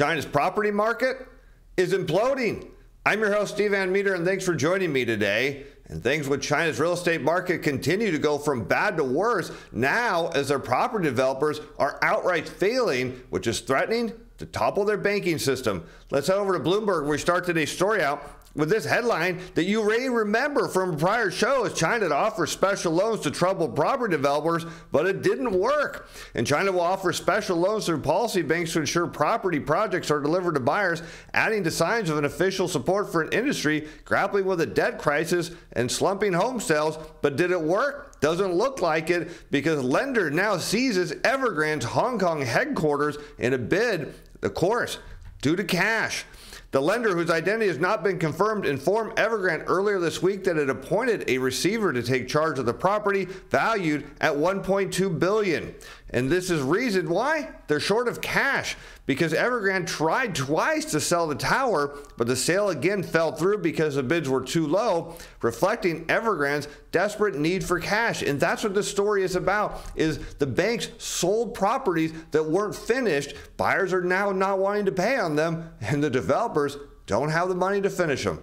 China's property market is imploding. I'm your host, Steve Van Metre, and thanks for joining me today. And things with China's real estate market continue to go from bad to worse now as their property developers are outright failing, which is threatening to topple their banking system. Let's head over to Bloomberg where we start today's story out with this headline that you may remember from a prior show as China to offer special loans to troubled property developers, but it didn't work. And China will offer special loans through policy banks to ensure property projects are delivered to buyers, adding to signs of an official support for an industry grappling with a debt crisis and slumping home sales. But did it work? Doesn't look like it because lender now seizes Evergrande's Hong Kong headquarters in a bid, of course, due to cash. The lender, whose identity has not been confirmed, informed Evergrande earlier this week that it appointed a receiver to take charge of the property valued at 1.2 billion. And this is reason why they're short of cash because Evergrande tried twice to sell the tower, but the sale again fell through because the bids were too low, reflecting Evergrande's desperate need for cash. And that's what the story is about is the banks sold properties that weren't finished. Buyers are now not wanting to pay on them, and the developers don't have the money to finish them.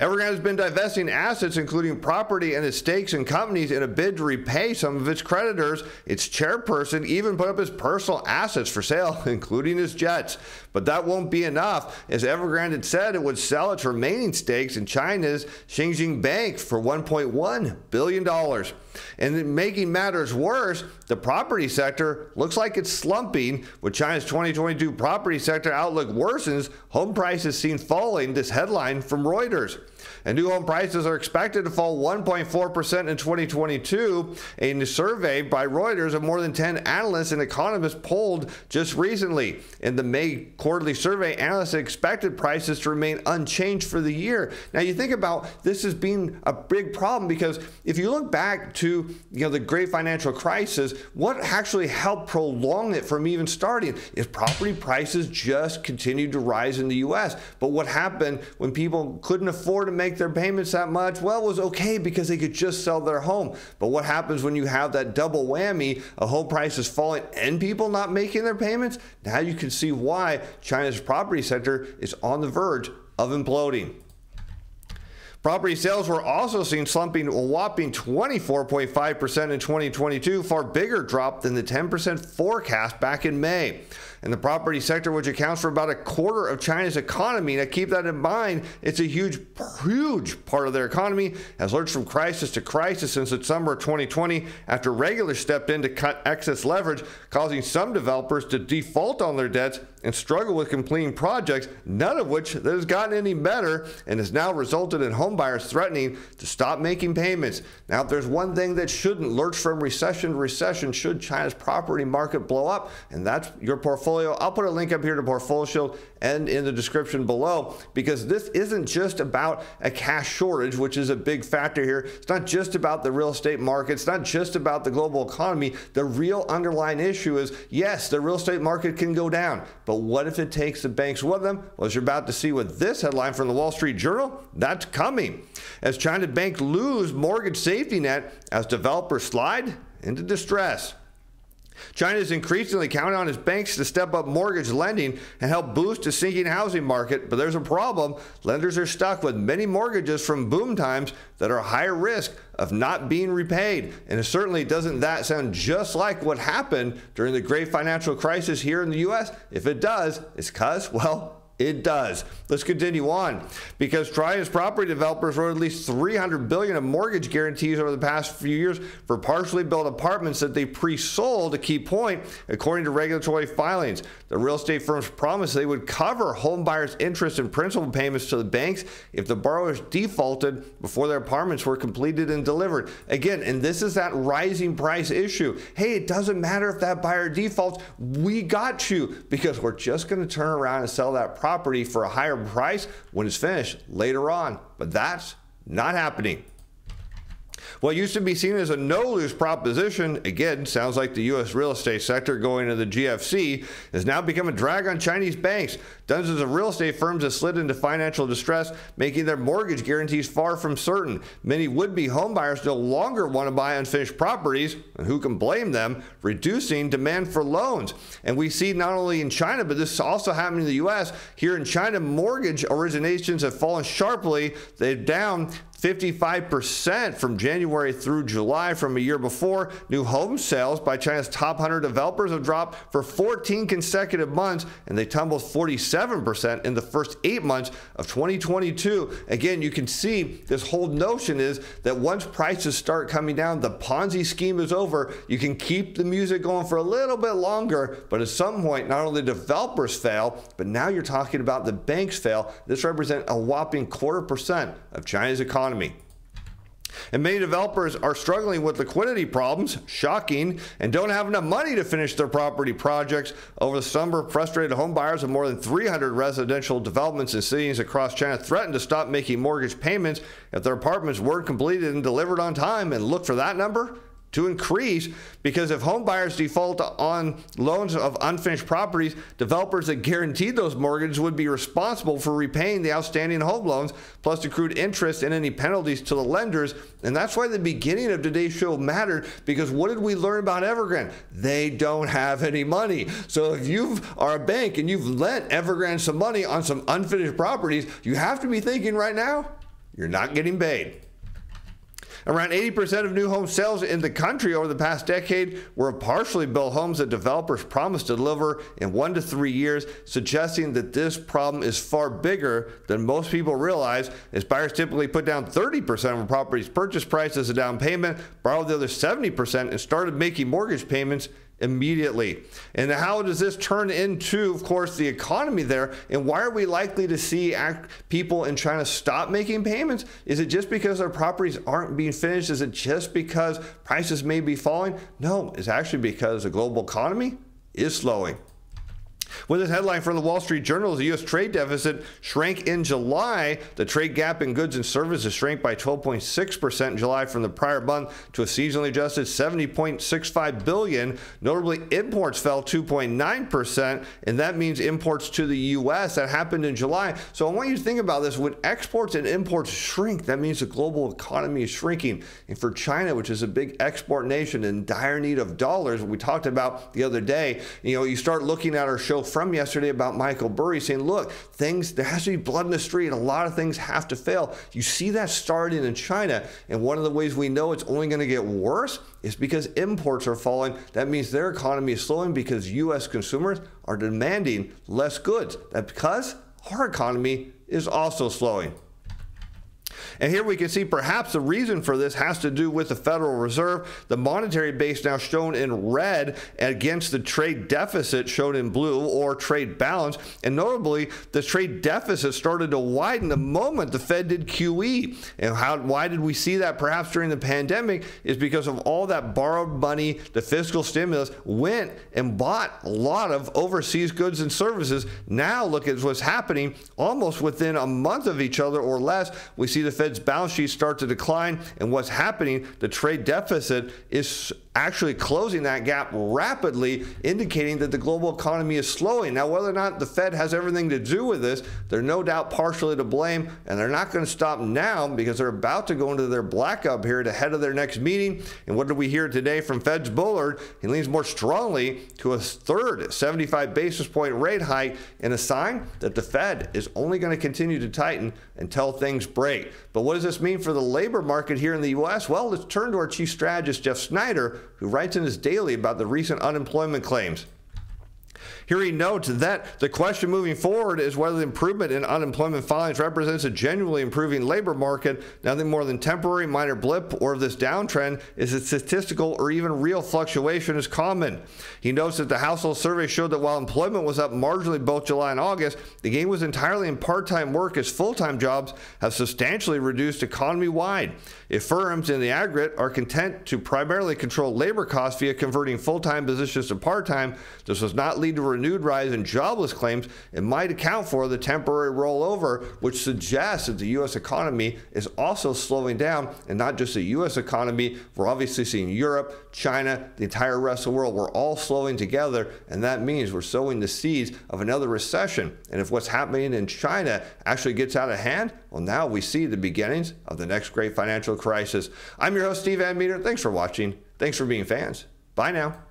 Evergrande has been divesting assets, including property and its stakes in companies, in a bid to repay some of its creditors. Its chairperson even put up his personal assets for sale, including his jets. But that won't be enough, as Evergrande had said it would sell its remaining stakes in China's Shengjing Bank for $1.1 billion. And making matters worse, the property sector looks like it's slumping. With China's 2022 property sector outlook worsens, home prices seen falling. This headline from Reuters. And new home prices are expected to fall 1.4% in 2022. A survey by Reuters of more than 10 analysts and economists polled just recently. In the May quarterly survey, analysts expected prices to remain unchanged for the year. Now, you think about this as being a big problem because if you look back to you know the great financial crisis, what actually helped prolong it from even starting is property prices just continued to rise in the US. But what happened when people couldn't afford to make their payments that much? Well, it was okay because they could just sell their home. But what happens when you have that double whammy of home price is falling and people not making their payments? Now you can see why China's property sector is on the verge of imploding. Property sales were also seen slumping a whopping 24.5% in 2022, far bigger drop than the 10% forecast back in May and the property sector, which accounts for about a quarter of China's economy. Now, keep that in mind. It's a huge, huge part of their economy, has lurched from crisis to crisis since the summer of 2020 after regulators stepped in to cut excess leverage, causing some developers to default on their debts and struggle with completing projects, none of which has gotten any better and has now resulted in homebuyers threatening to stop making payments. Now, if there's one thing that shouldn't lurch from recession to recession should China's property market blow up, and that's your portfolio portfolio. I'll put a link up here to Portfolio Shield and in the description below because this isn't just about a cash shortage, which is a big factor here. It's not just about the real estate market. It's not just about the global economy. The real underlying issue is yes, the real estate market can go down, but what if it takes the banks with them? Well, as you're about to see with this headline from the Wall Street Journal, that's coming. As China banks lose mortgage safety net as developers slide into distress. China is increasingly counting on its banks to step up mortgage lending and help boost a sinking housing market, but there's a problem. Lenders are stuck with many mortgages from boom times that are higher risk of not being repaid. And certainly doesn't that sound just like what happened during the great financial crisis here in the US? If it does, it's cuz well, it does. Let's continue on because Triumph's property developers wrote at least 300 billion of mortgage guarantees over the past few years for partially built apartments that they pre-sold. A key point, according to regulatory filings, the real estate firms promised they would cover home buyers' interest and principal payments to the banks if the borrowers defaulted before their apartments were completed and delivered. Again, and this is that rising price issue. Hey, it doesn't matter if that buyer defaults. We got you because we're just going to turn around and sell that property property for a higher price when it's finished later on. But that's not happening. What used to be seen as a no lose proposition, again, sounds like the U.S. real estate sector going to the GFC, has now become a drag on Chinese banks. Dozens of real estate firms have slid into financial distress, making their mortgage guarantees far from certain. Many would be homebuyers no longer want to buy unfinished properties, and who can blame them, reducing demand for loans. And we see not only in China, but this is also happening in the U.S. Here in China, mortgage originations have fallen sharply. They're down 55% from January through July from a year before. New home sales by China's top 100 developers have dropped for 14 consecutive months, and they tumbled 47% in the first eight months of 2022. Again, you can see this whole notion is that once prices start coming down, the Ponzi scheme is over. You can keep the music going for a little bit longer, but at some point, not only developers fail, but now you're talking about the banks fail. This represents a whopping quarter percent of China's economy economy. And many developers are struggling with liquidity problems, shocking, and don't have enough money to finish their property projects. Over the summer, frustrated homebuyers of more than 300 residential developments in cities across China threatened to stop making mortgage payments if their apartments weren't completed and delivered on time. And look for that number to increase because if home buyers default on loans of unfinished properties, developers that guaranteed those mortgages would be responsible for repaying the outstanding home loans plus accrued interest and any penalties to the lenders. And that's why the beginning of today's show mattered because what did we learn about Evergrande? They don't have any money. So if you are a bank and you've lent Evergrande some money on some unfinished properties, you have to be thinking right now, you're not getting paid. Around 80% of new home sales in the country over the past decade were partially built homes that developers promised to deliver in one to three years, suggesting that this problem is far bigger than most people realize, as buyers typically put down 30% of a property's purchase price as a down payment, borrowed the other 70%, and started making mortgage payments immediately. And how does this turn into, of course, the economy there? And why are we likely to see people in China stop making payments? Is it just because their properties aren't being finished? Is it just because prices may be falling? No, it's actually because the global economy is slowing. With this headline from the Wall Street Journal, the U.S. trade deficit shrank in July. The trade gap in goods and services shrank by 12.6% in July from the prior month to a seasonally adjusted 70.65 billion. Notably, imports fell 2.9%, and that means imports to the U.S. That happened in July. So I want you to think about this. When exports and imports shrink, that means the global economy is shrinking. And for China, which is a big export nation in dire need of dollars, we talked about the other day, you know, you start looking at our show from yesterday about Michael Burry saying, look, things, there has to be blood in the street. A lot of things have to fail. You see that starting in China. And one of the ways we know it's only going to get worse is because imports are falling. That means their economy is slowing because U.S. consumers are demanding less goods. That because our economy is also slowing. And here we can see perhaps the reason for this has to do with the Federal Reserve. The monetary base now shown in red against the trade deficit shown in blue or trade balance. And notably, the trade deficit started to widen the moment the Fed did QE. And how why did we see that perhaps during the pandemic is because of all that borrowed money, the fiscal stimulus went and bought a lot of overseas goods and services. Now look at what's happening almost within a month of each other or less. We see the Fed's balance sheet start to decline. And what's happening, the trade deficit is actually closing that gap rapidly, indicating that the global economy is slowing. Now, whether or not the Fed has everything to do with this, they're no doubt partially to blame, and they're not going to stop now because they're about to go into their blackout period ahead of their next meeting. And what did we hear today from Fed's Bullard? He leans more strongly to a third 75 basis point rate hike and a sign that the Fed is only going to continue to tighten until things break. But what does this mean for the labor market here in the U.S.? Well, let's turn to our chief strategist, Jeff Snider, who writes in his daily about the recent unemployment claims. Here he notes that the question moving forward is whether the improvement in unemployment filings represents a genuinely improving labor market, nothing more than temporary minor blip, or if this downtrend is a statistical or even real fluctuation is common. He notes that the household survey showed that while employment was up marginally both July and August, the gain was entirely in part-time work as full-time jobs have substantially reduced economy-wide. If firms in the aggregate are content to primarily control labor costs via converting full-time positions to part-time, this does not lead to renewed rise in jobless claims, it might account for the temporary rollover, which suggests that the U.S. economy is also slowing down, and not just the U.S. economy. We're obviously seeing Europe, China, the entire rest of the world. We're all slowing together, and that means we're sowing the seeds of another recession. And if what's happening in China actually gets out of hand, well, now we see the beginnings of the next great financial crisis. I'm your host, Steve Van Metre. Thanks for watching. Thanks for being fans. Bye now.